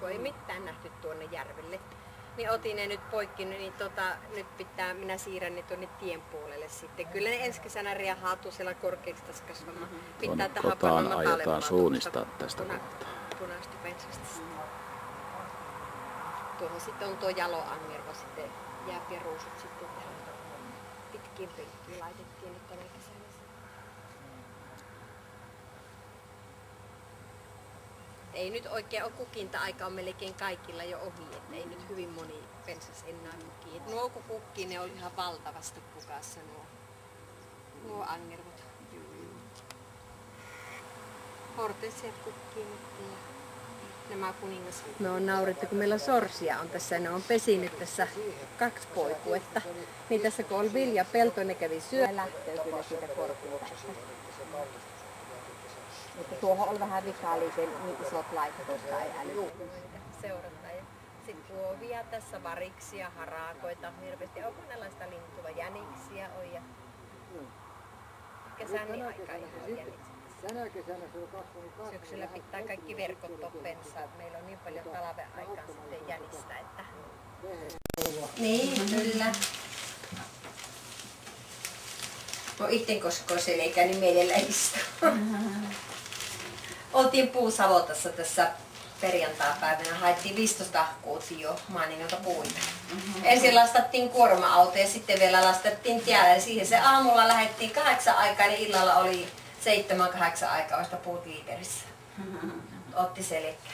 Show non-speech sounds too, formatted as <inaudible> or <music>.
kun ei mitään nähty tuonne järvelle. Niin otin ne nyt poikki, niin tota, nyt pitää, minä siirrän ne tuonne tien puolelle sitten. Kyllä ne ensi kesänä riahautuu siellä korkeaksi tässä kasvamaan. Pitää Tuonne tähän kotaan aiotaan suunnistaa tästä puna- kohtaa. Punaista pensasta. Tuohon sitten on tuo jaloangerva sitten, jääp ja ruusut sitten tähän pitkiin penkkiin laitettiin nyt tänä kesänä. Ei nyt oikein ole kukinta-aika on melkein kaikilla jo ohi, että ei nyt hyvin moni pensas enää kuki. Et nuo kun kukkii, ne on ihan valtavasti kukassa nuo, nuo angervot. Hortensiat kukkii nyt ja nämä kuningas. Me on naurettu, kun meillä sorsia on tässä, ne on pesinyt tässä kaksi poikuetta. Niin tässä kun on vilja pelto, ne kävi syö. Ne lähtee kyllä siitä korkuun tuohon on vähän vikaa liiteen, niin isot laitot tuosta ei äly. Seurata ja sitten tuovia tässä variksia, harakoita hirveästi. On monenlaista lintua, jäniksiä on ja kesän aika ihan jäniksiä. Tänä kesänä se on kasvanut kasvua. Syksyllä pitää kaikki verkot toppensa. Meillä on niin paljon talven aikaa sitten jänistä, että... Niin, kyllä. Mä itse koskoo selkä, niin mielellä istuu. <laughs> Oltiin puusavotassa tässä perjantai-päivänä, haettiin 15 kuutio maaningolta puita. Ensin lastattiin kuorma-auto ja sitten vielä lastattiin tielle ja siihen se aamulla lähdettiin kahdeksan aikaa, niin illalla oli seitsemän kahdeksan aikaa vasta puut liiterissä. Otti selkää.